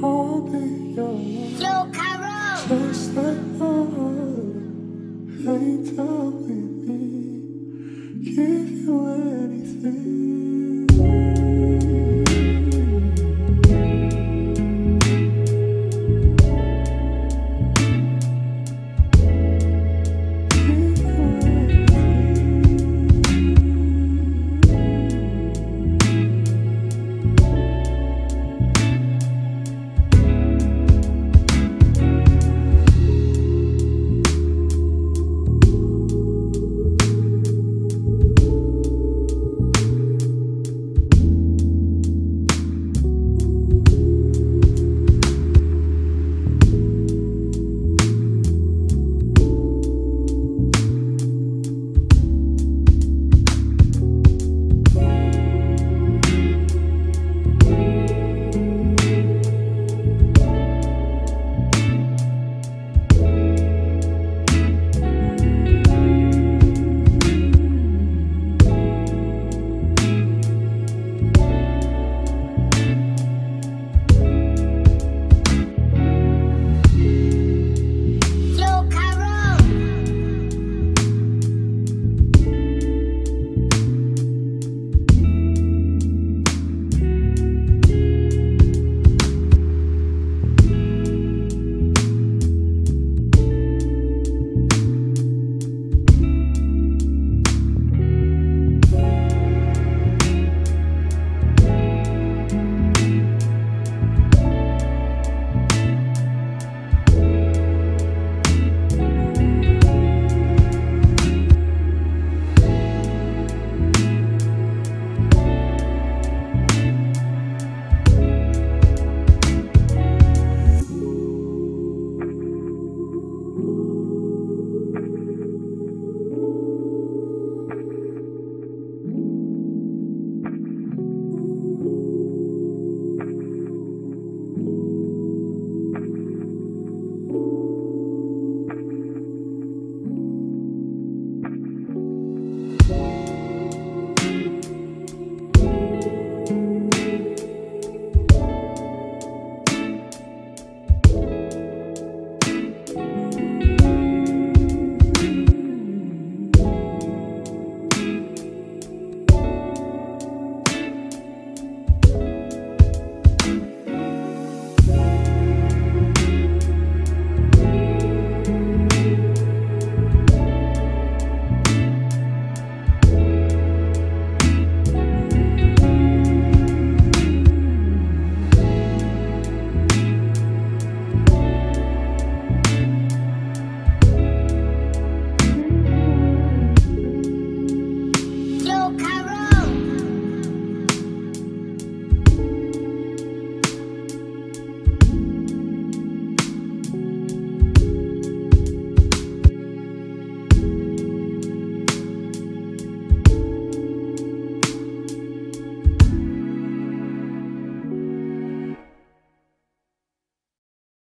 I'll be. Yo, Carol! Just like love, Hey, tell me,